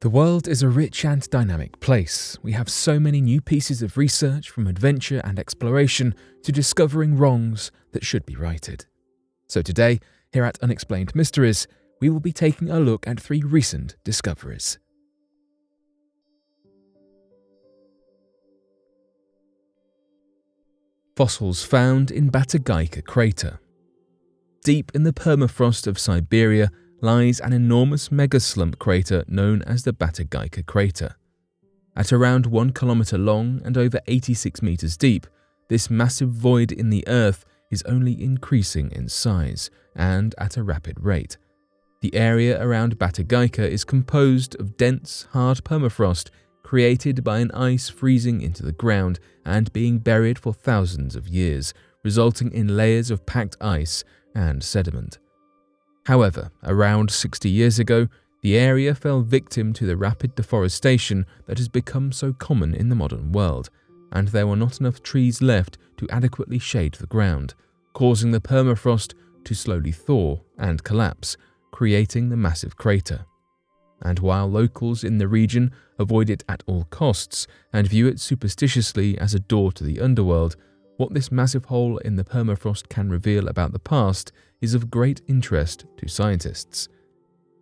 The world is a rich and dynamic place. We have so many new pieces of research from adventure and exploration to discovering wrongs that should be righted. So today, here at Unexplained Mysteries, we will be taking a look at three recent discoveries. Fossils found in Batagaika crater. Deep in the permafrost of Siberia, lies an enormous mega-slump crater known as the Batagaika crater. At around 1 kilometer long and over 86 meters deep, this massive void in the earth is only increasing in size and at a rapid rate. The area around Batagaika is composed of dense, hard permafrost created by an ice freezing into the ground and being buried for thousands of years, resulting in layers of packed ice and sediment. However, around 60 years ago, the area fell victim to the rapid deforestation that has become so common in the modern world, and there were not enough trees left to adequately shade the ground, causing the permafrost to slowly thaw and collapse, creating the massive crater. And while locals in the region avoid it at all costs and view it superstitiously as a door to the underworld, what this massive hole in the permafrost can reveal about the past is of great interest to scientists.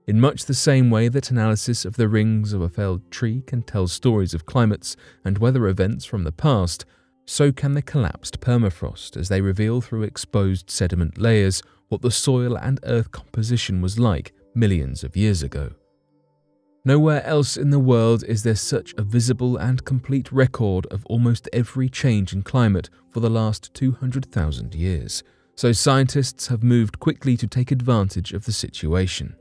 In much the same way that analysis of the rings of a felled tree can tell stories of climates and weather events from the past, so can the collapsed permafrost as they reveal through exposed sediment layers what the soil and earth composition was like millions of years ago. Nowhere else in the world is there such a visible and complete record of almost every change in climate for the last 200,000 years so scientists have moved quickly to take advantage of the situation.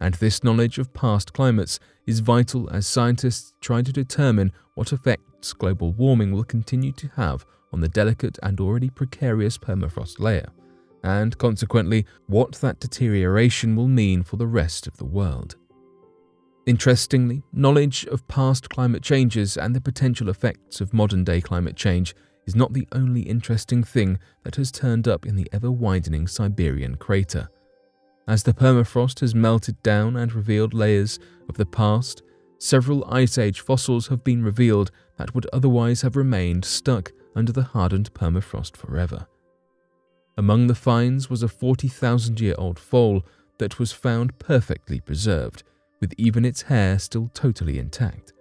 And this knowledge of past climates is vital as scientists try to determine what effects global warming will continue to have on the delicate and already precarious permafrost layer, and consequently, what that deterioration will mean for the rest of the world. Interestingly, knowledge of past climate changes and the potential effects of modern day climate change is not the only interesting thing that has turned up in the ever widening Siberian crater. As the permafrost has melted down and revealed layers of the past, several Ice Age fossils have been revealed that would otherwise have remained stuck under the hardened permafrost forever. Among the finds was a 40,000 year old foal that was found perfectly preserved, with even its hair still totally intact.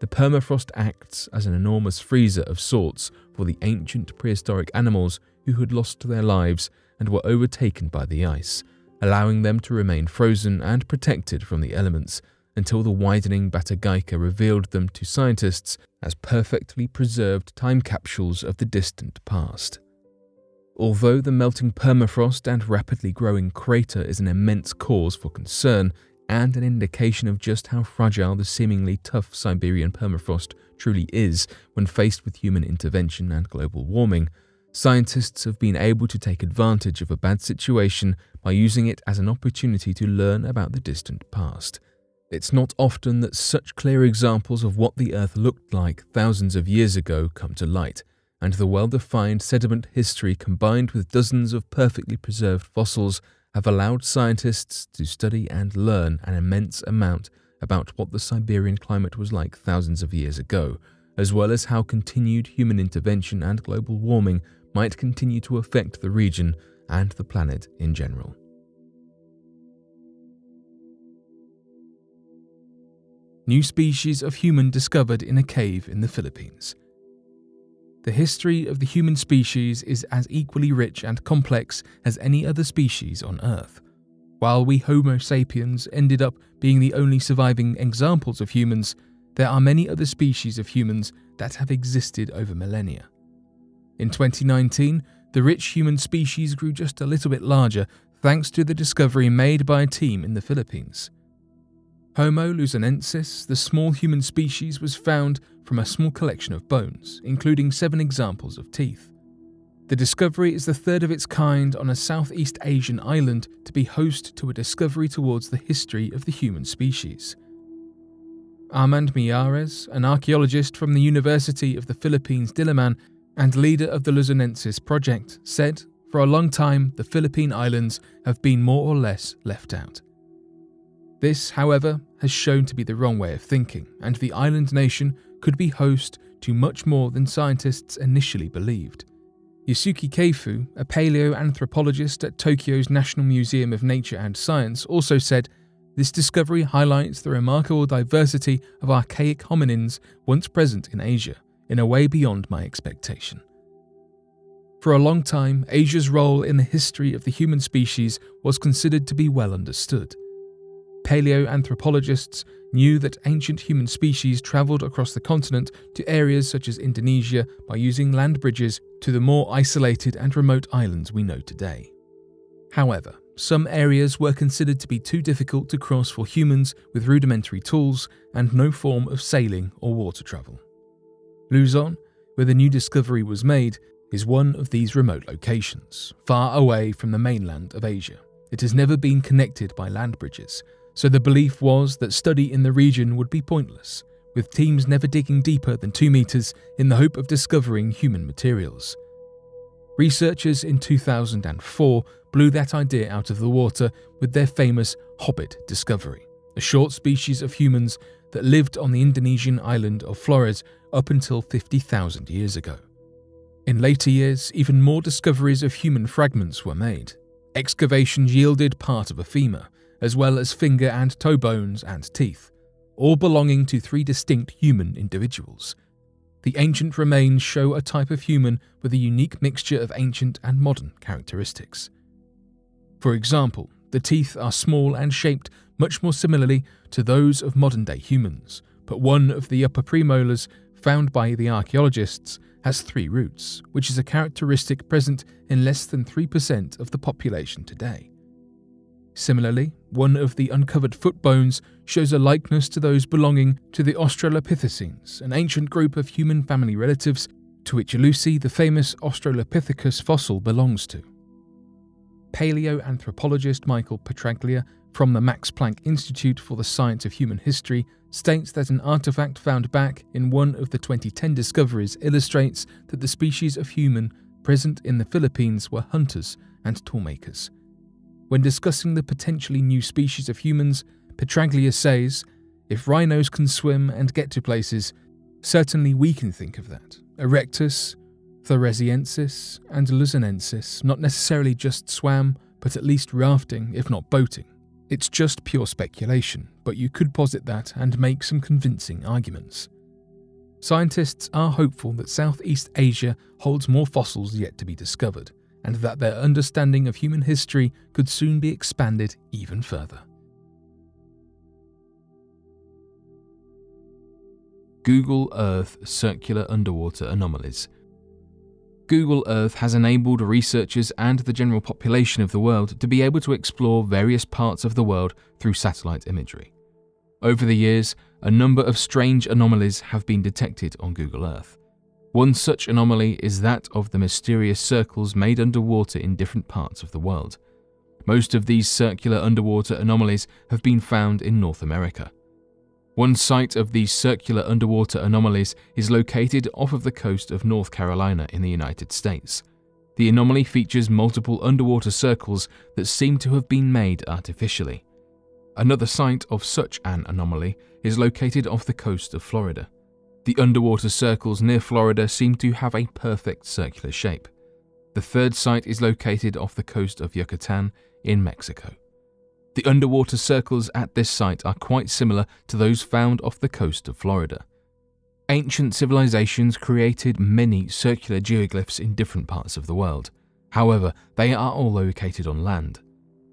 The permafrost acts as an enormous freezer of sorts for the ancient prehistoric animals who had lost their lives and were overtaken by the ice, allowing them to remain frozen and protected from the elements until the widening Batagaika revealed them to scientists as perfectly preserved time capsules of the distant past. Although the melting permafrost and rapidly growing crater is an immense cause for concern, and an indication of just how fragile the seemingly tough Siberian permafrost truly is when faced with human intervention and global warming, scientists have been able to take advantage of a bad situation by using it as an opportunity to learn about the distant past. It's not often that such clear examples of what the Earth looked like thousands of years ago come to light, and the well defined sediment history combined with dozens of perfectly preserved fossils have allowed scientists to study and learn an immense amount about what the Siberian climate was like thousands of years ago, as well as how continued human intervention and global warming might continue to affect the region and the planet in general. New species of human discovered in a cave in the Philippines. The history of the human species is as equally rich and complex as any other species on Earth. While we Homo sapiens ended up being the only surviving examples of humans, there are many other species of humans that have existed over millennia. In 2019, the rich human species grew just a little bit larger thanks to the discovery made by a team in the Philippines. Homo luzonensis, the small human species, was found from a small collection of bones, including seven examples of teeth. The discovery is the third of its kind on a Southeast Asian island to be host to a discovery towards the history of the human species. Armand Mijares, an archaeologist from the University of the Philippines Diliman and leader of the Luzonensis project, said, For a long time, the Philippine Islands have been more or less left out. This, however, has shown to be the wrong way of thinking, and the island nation could be host to much more than scientists initially believed. Yousuke Kaifu, a paleoanthropologist at Tokyo's National Museum of Nature and Science, also said this discovery highlights the remarkable diversity of archaic hominins once present in Asia, in a way beyond my expectation. For a long time, Asia's role in the history of the human species was considered to be well understood. Paleoanthropologists knew that ancient human species travelled across the continent to areas such as Indonesia by using land bridges to the more isolated and remote islands we know today. However, some areas were considered to be too difficult to cross for humans with rudimentary tools and no form of sailing or water travel. Luzon, where the new discovery was made, is one of these remote locations, far away from the mainland of Asia. It has never been connected by land bridges, so the belief was that study in the region would be pointless, with teams never digging deeper than 2 metres in the hope of discovering human materials. Researchers in 2004 blew that idea out of the water with their famous Hobbit discovery, a short species of humans that lived on the Indonesian island of Flores up until 50,000 years ago. In later years, even more discoveries of human fragments were made. Excavations yielded part of a femur, as well as finger and toe bones and teeth, all belonging to three distinct human individuals. The ancient remains show a type of human with a unique mixture of ancient and modern characteristics. For example, the teeth are small and shaped much more similarly to those of modern day humans, but one of the upper premolars found by the archaeologists has three roots, which is a characteristic present in less than 3% of the population today. Similarly, one of the uncovered foot bones shows a likeness to those belonging to the Australopithecines, an ancient group of human family relatives to which Lucy, the famous Australopithecus fossil, belongs to. Paleoanthropologist Michael Petraglia from the Max Planck Institute for the Science of Human History states that an artifact found back in one of the 2010 discoveries illustrates that the species of human present in the Philippines were hunters and toolmakers. When discussing the potentially new species of humans, Petraglia says, if rhinos can swim and get to places, certainly we can think of that. Erectus, Floresiensis, and Luzonensis not necessarily just swam, but at least rafting, if not boating. It's just pure speculation, but you could posit that and make some convincing arguments. Scientists are hopeful that Southeast Asia holds more fossils yet to be discovered, and that their understanding of human history could soon be expanded even further. Google Earth Circular Underwater Anomalies Google Earth has enabled researchers and the general population of the world to be able to explore various parts of the world through satellite imagery. Over the years, a number of strange anomalies have been detected on Google Earth. One such anomaly is that of the mysterious circles made underwater in different parts of the world. Most of these circular underwater anomalies have been found in North America. One site of these circular underwater anomalies is located off of the coast of North Carolina in the United States. The anomaly features multiple underwater circles that seem to have been made artificially. Another site of such an anomaly is located off the coast of Florida. The underwater circles near Florida seem to have a perfect circular shape. The third site is located off the coast of Yucatan in Mexico. The underwater circles at this site are quite similar to those found off the coast of Florida. Ancient civilizations created many circular geoglyphs in different parts of the world. However, they are all located on land.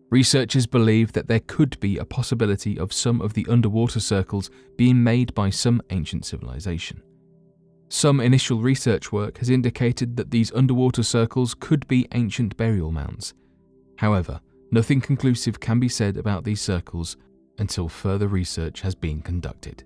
Researchers believe that there could be a possibility of some of the underwater circles being made by some ancient civilization. Some initial research work has indicated that these underwater circles could be ancient burial mounds. However, Nothing conclusive can be said about these circles until further research has been conducted.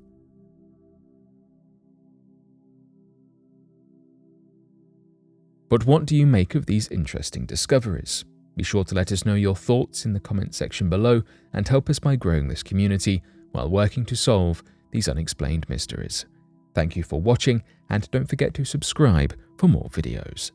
But what do you make of these interesting discoveries? Be sure to let us know your thoughts in the comment section below and help us by growing this community while working to solve these unexplained mysteries. Thank you for watching and don't forget to subscribe for more videos.